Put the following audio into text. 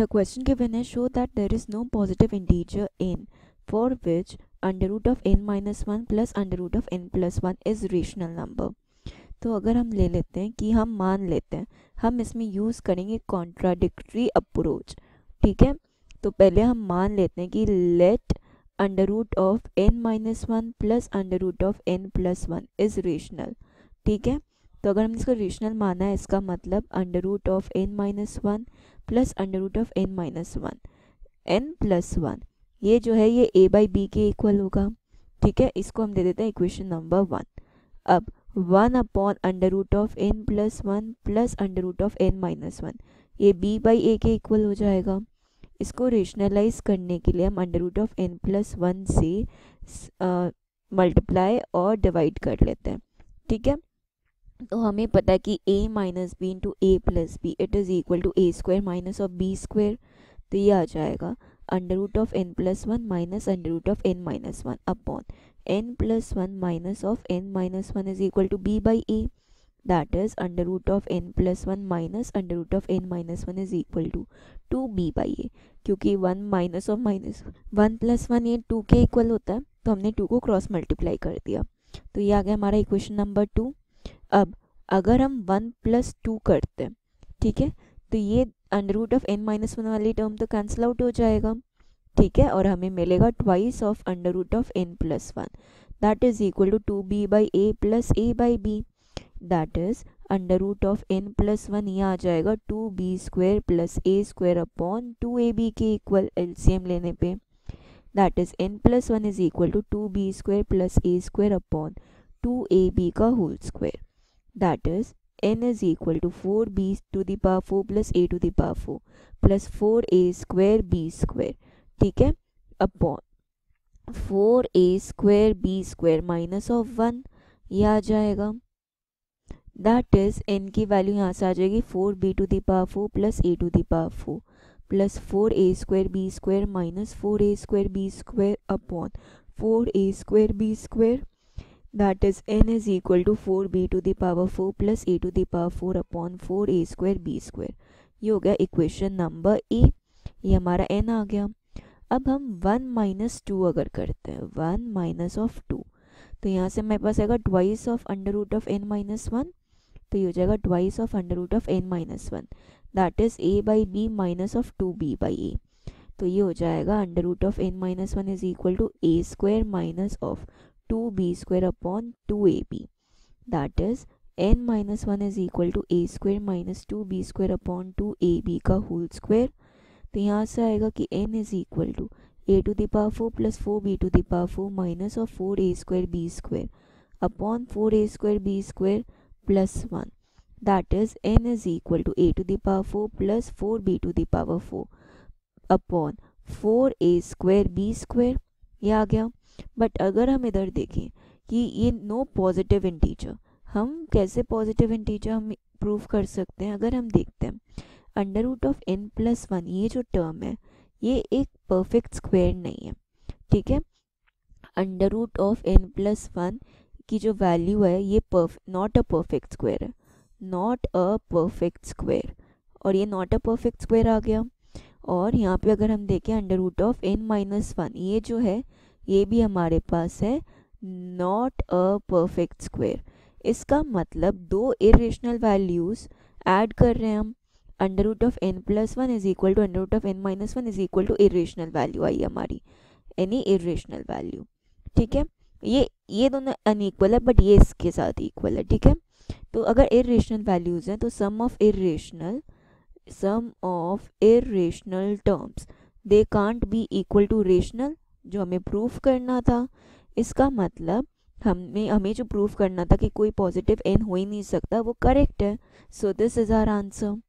The question given is show that there is no positive integer n for which under root of n minus one plus under root of n plus one is rational number. तो अगर हम ले लेते हैं कि हम मान लेते हैं हम इसमें यूज़ करेंगे कॉन्ट्राडिक्टरी अप्रोच ठीक है तो पहले हम मान लेते हैं कि let under root of N minus one plus under root of N plus one is rational ठीक है तो अगर हम इसको रेशनल माना है, इसका मतलब under root of N minus one plus under root of N minus one N plus one ये जो है, ये ए बाई बी के इक्वल होगा। ठीक है? इसको हम दे देते हैं इक्वेशन नंबर वन अब one upon under root of N plus one plus under root of N minus one ये बी बाई ए के इक्वल हो जाएगा। इसको रेशनलाइज करने के लिए हम under root of N plus one से मल्टीप्लाई और डिवाइड कर लेते हैं। ठीक है? तो हमें पता है कि a minus B into A plus B it is equal to A square minus of B square तो ये आ जाएगा under root of N plus one minus under root of N minus one upon N plus one minus of N minus one is equal to B by A that is under root of N plus one minus under root of N minus one is equal to two B by A क्योंकि one minus of minus one plus one ये two के equal होता है तो हमने to को cross multiply कर दिया। तो ये आ गया हमारा इक्वेशन नंबर टू अब अगर हम वन प्लस टू करते हैं, ठीक है तो ये under root of N minus one वाली टर्म तो कैंसिल आउट हो जाएगा, ठीक है, और हमें मिलेगा twice of under root of N plus one that is equal to two B by A plus A by B that is under root of N plus one ये आ जाएगा two B square plus A square upon two A B के equal LCM लेने पे. That is N plus one is equal to two B square plus A square upon two A B का whole square that is, n is equal to 4b to the power 4 plus a to the power 4 plus 4a square b square. ठीक है? अपॉन 4a square b square minus of one ये आ जाएगा। That is n की value यहाँ से आ जाएगी 4b to the power 4 plus a to the power 4 plus 4a square b square minus 4a square b square upon 4a square b square that is, n is equal to 4b to the power 4 plus a to the power 4 upon 4a square b square. ये हो गया equation number A ये हमारा n आ गया। अब हम one minus two अगर करते हैं वन माइनस ऑफ़ टू तो यहाँ से मेरे पास आएगा twice of under root of N minus one तो ये हो जाएगा twice of under root of N minus one that is A by B minus of two B by A तो ये हो जाएगा under root of N minus one is equal to A square minus of two B square upon two A B that is N minus one is equal to A square minus two B square upon two A B का whole square तो यहाँ से आएगा कि N is equal to A to the power four plus four B to the power four minus और four A square B square upon four A square B square plus one that is N is equal to A to the power four plus four B to the power four upon four A square B square यह आ गया। But अगर हम इधर देखें कि ये know positive integer हम कैसे पॉजिटिव इंटीजर हम प्रूव कर सकते हैं? अगर हम देखते हैं under root of N plus one ये जो टर्म है, ये एक परफेक्ट स्क्वायर नहीं है, ठीक है? Under root of N plus one की जो वैल्यू है, ये नॉट अ परफेक्ट स्क्वायर है नॉट अ परफेक्ट स्क्वायर और ये नॉट अ परफेक्ट स्क्वायर आ गया। और यहाँ पे अगर हम देखें under root of N minus one ये जो है ये भी हमारे पास है नॉट अ परफेक्ट स्क्वेयर इसका मतलब दो इरेशनल वैल्यूज़ ऐड कर रहे हैं हम. Under root of N plus one is equal to under root of N minus one is equal to irrational value आई हमारी. एनी इरेशनल वैल्यू ठीक है? ये ये दोनों अनइक्वल है बट ये इसके साथ इक्वल है, ठीक है? तो अगर इरेशनल वैल्यूज़ हैं तो sum of irrational sum of irrational terms they can't be equal to rational जो हमें प्रूफ करना था, इसका मतलब हमें हमें जो प्रूफ करना था कि कोई पॉजिटिव एन हो ही नहीं सकता, वो करेक्ट है। So this is our answer